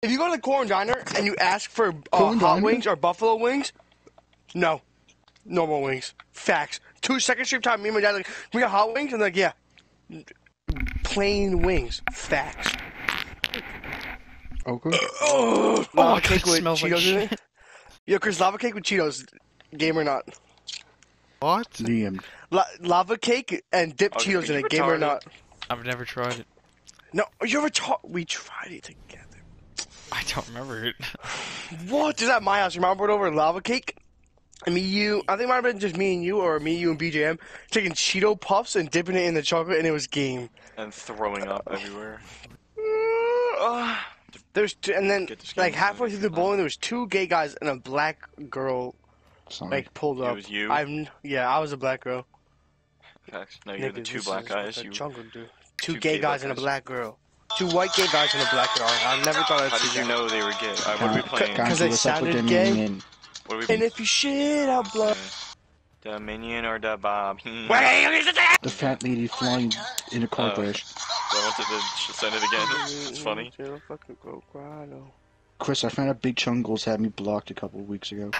If you go to the Corn Diner and you ask for uh, hot Diner? wings or buffalo wings, no, normal wings. Facts. Two Two second street time, me and my dad like, we got hot wings, and they're like, yeah, plain wings. Facts. Okay. Oh, my lava God, cake with smells like Cheetos in shit. it. Yo, Chris, lava cake with Cheetos, game or not? What? DM. La- lava cake and dip Oh, Cheetos in you it, game or not? I've never tried it. No, you ever taught? We tried it together. I don't remember it. What? Is that? my house? Remember it over lava cake? And me, you, I think it might have been just me and you, or me, you, and BJM, taking Cheeto puffs and dipping it in the chocolate, and it was game. And throwing up everywhere. Uh, there's two, and then like halfway through the bowling, there was two gay guys and a black girl Sorry. like pulled up. It up. was you? I'm yeah, I was a black girl. Facts. No, you're the two black guys. You. jungle do. Two, two gay, gay guys black and a black girl. Two white gay guys and a black girl. I never thought I'd How see did you that. know they were gay? Uh, what are we playing? Guys, Guys, they sounded gay. What are we And if you shit out blood. The minion or the Bob? The fat lady flying in a car Oh. crash. I wanted to send it again. It's funny. Chris, I found out Big Chungles had me blocked a couple of weeks ago.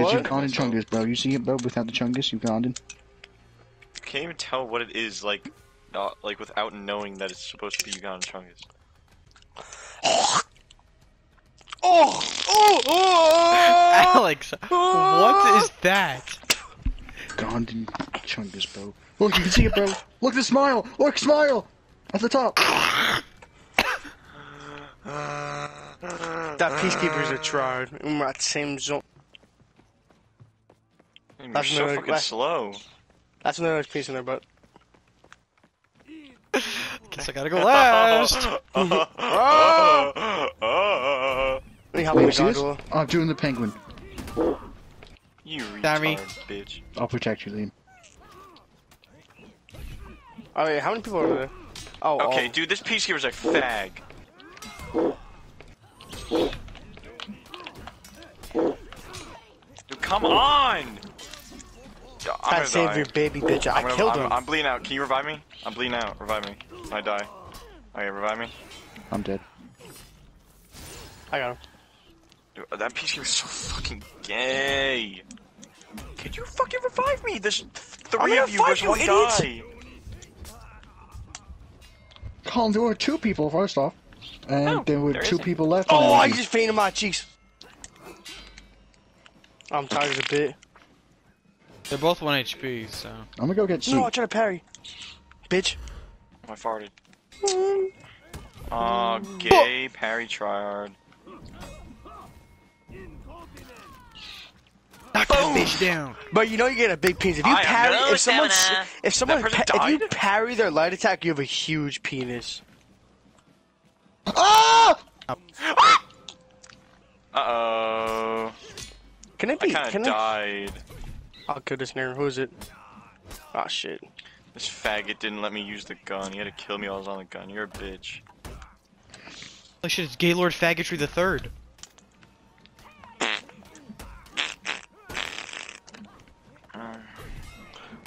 Look at What? Ugandan Chungus, bro. You see it, bro? Without the Chungus, Ugandan. Can't even tell what it is like, not like without knowing that it's supposed to be Ugandan Chungus. Oh! Oh! Oh! Alex, what is that? Ugandan Chungus, bro. Look, you can see it, bro. Look at the smile. Look, smile. At the top. That peacekeepers are tried. In that same zone. You're That's so fucking that's- slow. That's another there's peace in their butt. Guess I gotta go last. Oh. Let me hop Wait, you this? Oh, I'm doing the penguin. you retard, Sammy. bitch. I'll protect you, Liam. Oh wait, how many people are there? Oh, Okay, oh. dude, this peacekeeper's a fag. Dude, come on! Yeah, I'm I gonna saved die. your baby bitch. I I'm, gonna, killed I'm, him. I'm bleeding out. Can you revive me? I'm bleeding out. Revive me. I die. Okay, revive me. I'm dead. I got him. Dude, that was so fucking gay. Can you fucking revive me? There's three of you. fight There's you, one idiots. guy. Colin, there were two people, first off. And No, there were there two isn't. people left. Oh, I that just fainted my cheeks. I'm tired as a bit. They're both 1 HP, so. I'm gonna go get you. No, I Zeke. tried to parry. Bitch. I farted. Aw, gay parry tryhard. Knock that bitch down. But you know you get a big penis. If you I parry, no if someone, if someone, That person pa- if you parry their light attack, you have a huge penis. Ah! Uh oh. Can it I be? kinda Can I? Died. I'll kill this nigga. Who is it? Oh shit. This faggot didn't let me use the gun. He had to kill me while I was on the gun. You're a bitch. Oh shit, it's Gaylord Faggotry the Third.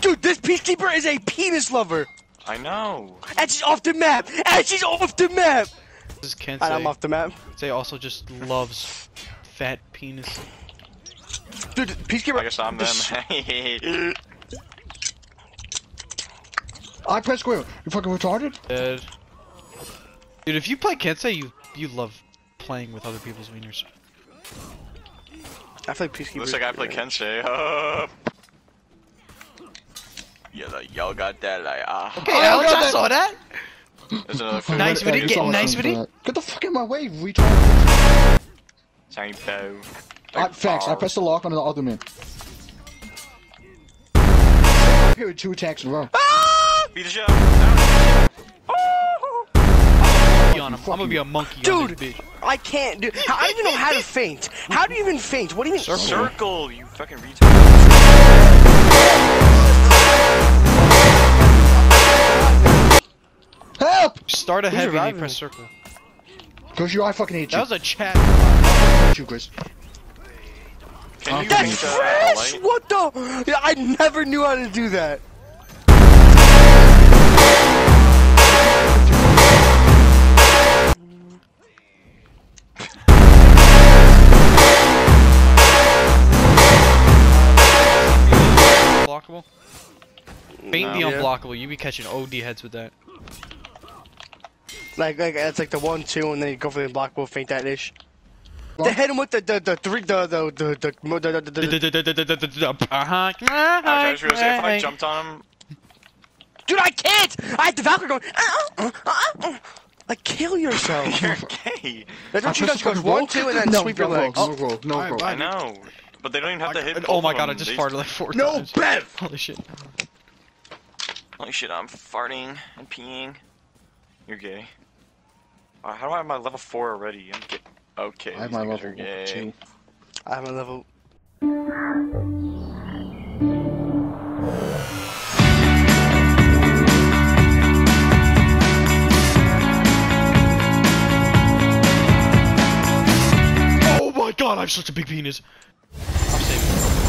Dude, this peacekeeper is a penis lover, I know. and she's off the map, and she's off the map. This is And I'm off the map. Kensei also just loves fat penis. Dude, peacekeeper. I guess I'm this- them. I press square. You fucking retarded? Dead. Dude, if you play Kensei, you you love playing with other people's wieners. I feel like peacekeeper. Looks like I play Kensei. Up. Yeah, like, y'all got that like ah. Okay, Oh, Alex, God, I that- saw that. There's another food. Nice video, You're get nice awesome video. Get the fuck in my way, retard. Sorry, bow. I, facts. I pressed the lock on the other man. Here with two attacks in a row. Ah! Beat the shit. Monkey ah! on him. I'm gonna be a monkey Dude. I can't do. I don't even know how to feint. How do you even feint? What do you mean? Circle, you fucking retard. Help! Start a Who's heavy and press circle. Cause you, I fucking hate you. That was a chat. You, Chris. And you That's fresh! LA? What the? Yeah, I never knew how to do that. Blockable? Bait no. the unblockable. You be catching OD heads with that. Like, like that's like the one, two, and then you go for the unblockable, feint that ish. What? They hit him with the the the three the the the the the, the, the, the, Uh-huh. I was gonna say if I jumped on him, Dude, I can't! I had the Valkyrie going. "Uh, uh, uh, uh." Like, kill yourself. you're gay. That's I what she pressed does. She goes the one, roll. two, and then no, sweep your no roll, legs. No roll, no Alright, roll. bye. I know, but they don't even have to hit. Oh both my of god, I them. just They farted like four No, times. Bev! Holy shit. Holy shit, I'm farting and peeing. You're gay. Uh, how do I have my level four already? I'm gay. Okay. I have these my level two. I'm a level. Oh my god, I have such a big penis. I'm saving.